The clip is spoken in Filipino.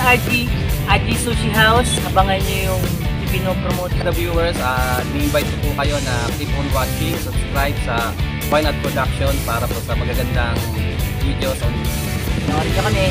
RG, RG Sushi House. Abangan nyo yung pinopromote The viewers, uh, ni-invite ko po kayo na keep on watching, subscribe sa Why Not Production para po sa magagandang videos on Panoorin nyo kami.